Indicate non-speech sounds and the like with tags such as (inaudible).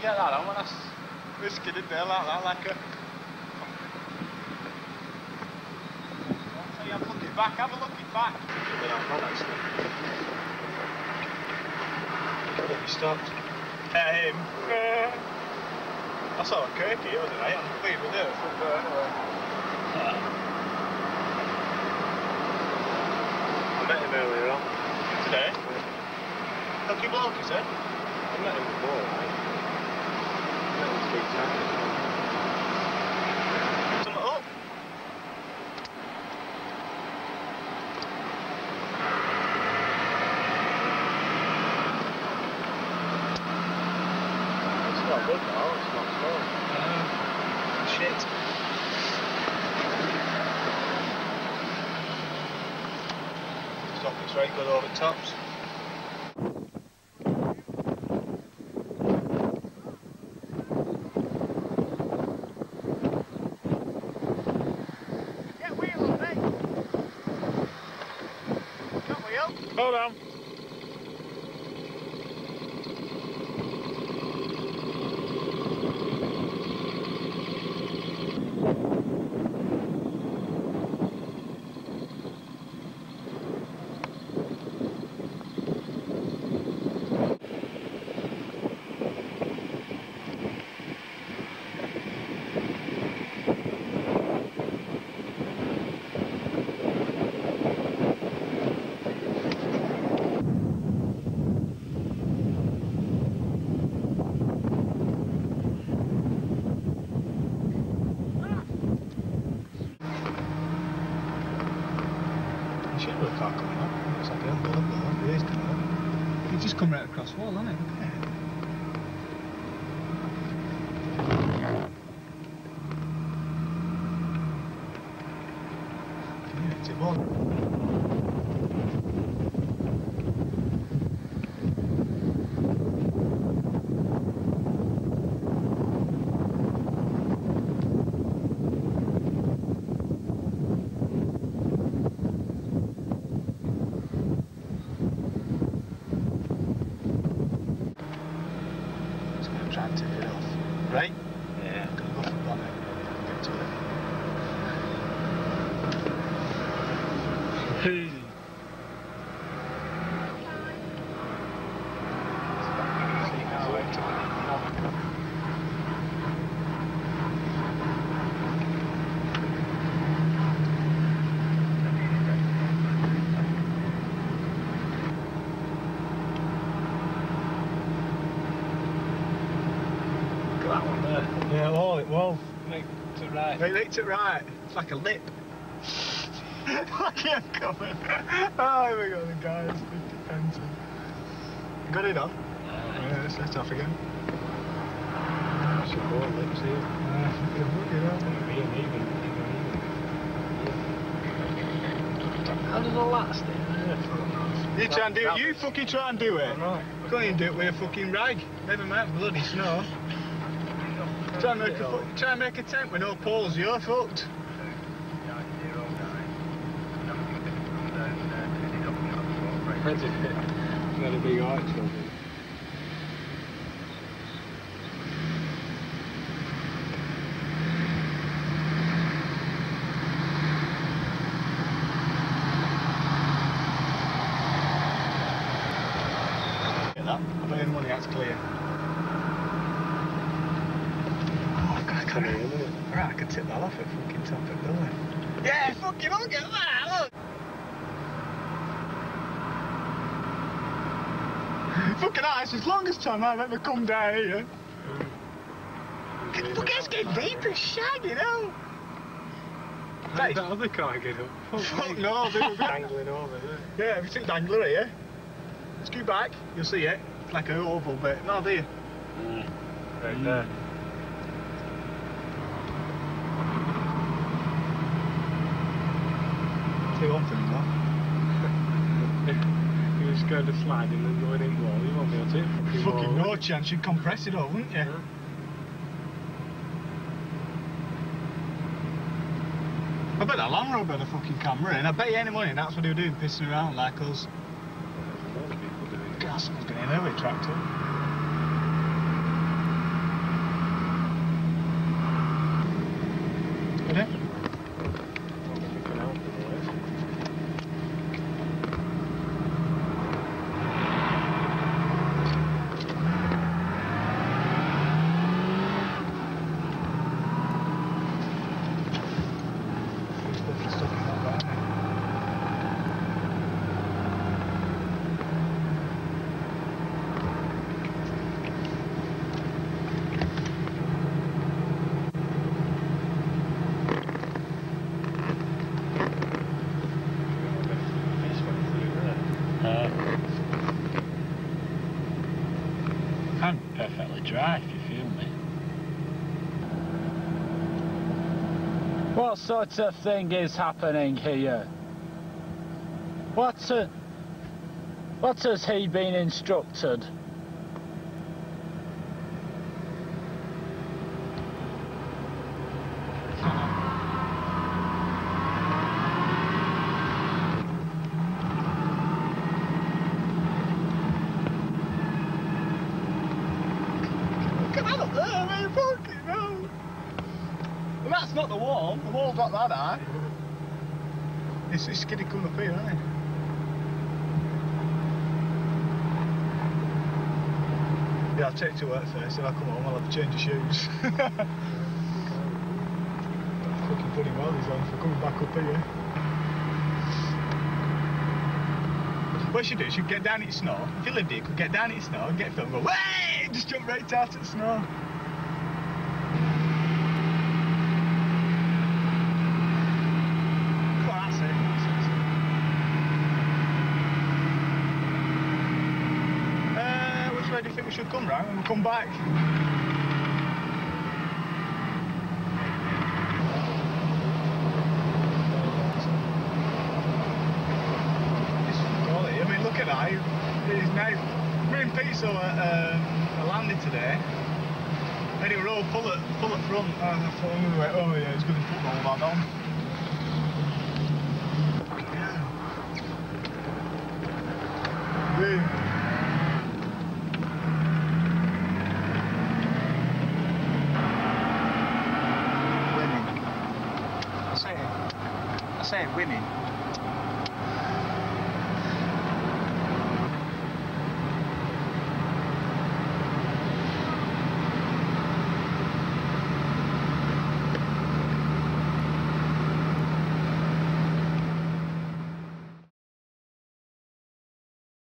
get that on when I risked it there like that, like a. So you have a look at back, have a look at back. Yeah, I'm not actually. God, have you stopped? At him. I saw a kirky the other night, I'm with it from there anyway. I met him earlier on. Today? Lucky bloke, is it? I met him before, right? I met him three times. Sum it up. It's not good now, it's not slow. Shit. Stop, it's very good over tops. Get wheel on me. Got wheel. Hold on. You should have a car coming up. Looks like a humble, humble, humble. It is coming up. You just come right across wall, hasn't it? Yeah, it's a ball. It's going to try and tip it off. Right? Yeah. Gonna go for bonnet. Get to it. Got that one there. Yeah, well, it will. Make to right. They licked it right. It's like a lip. Look at him coming. Oh, here we go, the guys. 50 pence. You got it on? Yeah, let's let off again. Should go on lips here. Uh, fucking look at that. Being even, even, even. How does all that stay? You try and do it. You fucking try and do it. Right. Can't even do it with a fucking rag. Never mind bloody snow. Try and make a try and make a tent with no poles. You're fucked. That's a big arch over that? I bet money that's clear. God, I Come can't. it? Right, I could tip that off at fucking top of building. Yeah, fucking look at that, look! fucking ice, as long as time I've ever come down here. Look, it's getting deep as shag, you know? How did that other car get up? Fuck no, they were (laughs) dangling over there. Yeah, everything dangler here. Scoot back, you'll see it. It's like an oval bit. No, there. Mm. Right there. Two on thing, though. (laughs) You just go to sliding and going in wall. You won't be able to. Fucking, Fucking wall, no you? chance, you'd compress it all, wouldn't you? Yeah. I bet that Land Rover had a fucking camera in. I bet you any money that's what they were doing, pissing around like us. There's loads of people doing it. God, someone's getting in there with tractor. If you feel me. What sort of thing is happening here? What, uh, what has he been instructed? Look at that up there, man, fucking hell. Well, that's not the wall. The wall's not that high. It's, it's skinny coming up here, isn't it? Yeah, I'll take to work first. If I'll come home, I'll have to change of shoes. (laughs) Fucking funny wellies on for coming back up here. What you should do is you get down in snow. If you lived here, you could get down in snow and get film and go, way! Just jump right out at the snow. Well, that's it. That's it. Way do you think we should come round and come back? I mean, look at that. Is now. Me and Pete saw a, landing today. And it were all full at, full at front. And I thought, oh yeah, it's going to put all that on. Winning.